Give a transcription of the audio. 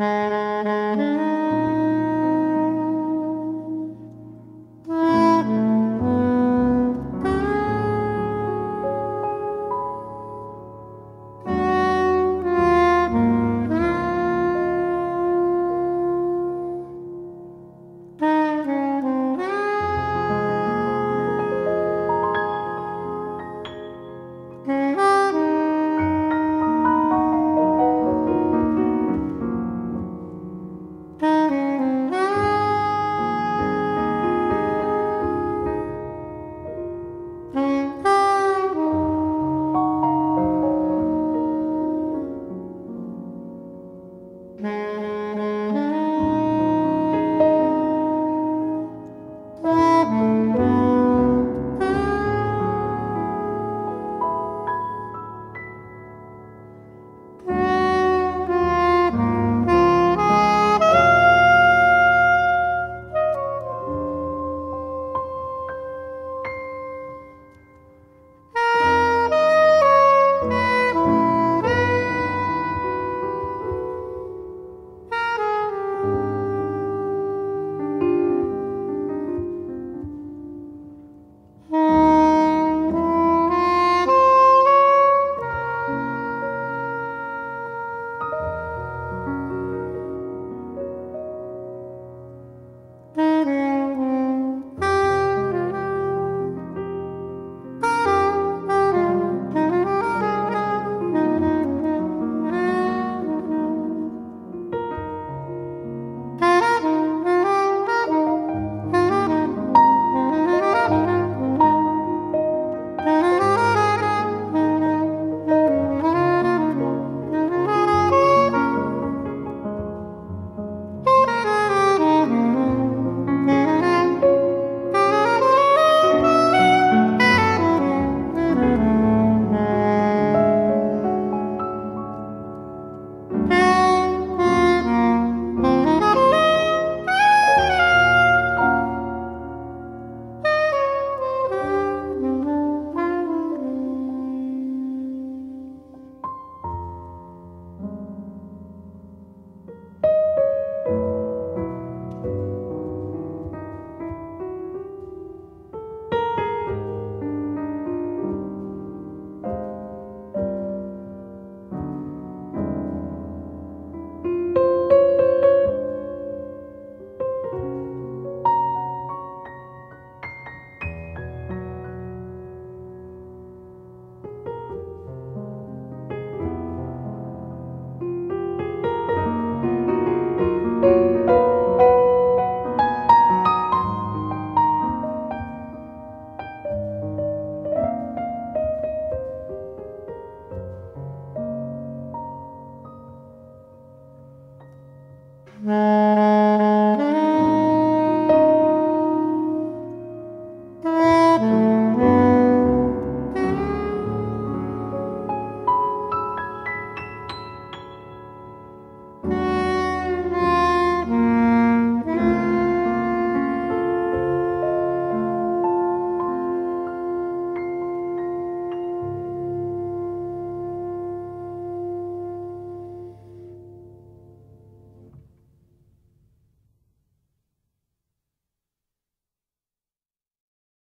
Música Uh...